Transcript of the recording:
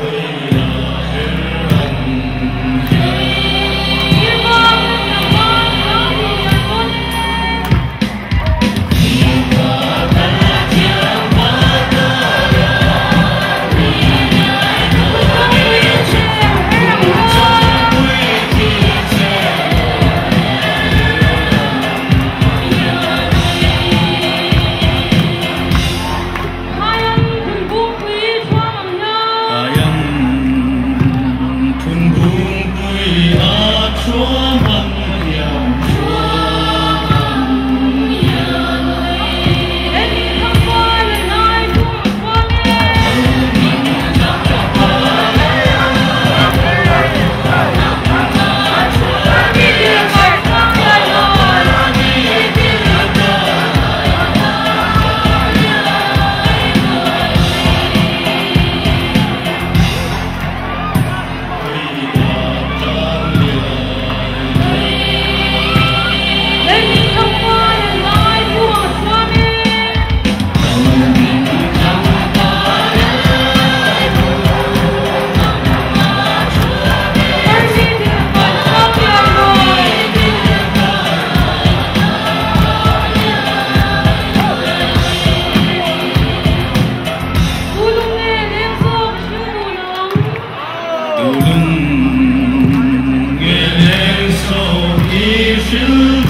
Amen. Golden, and so he.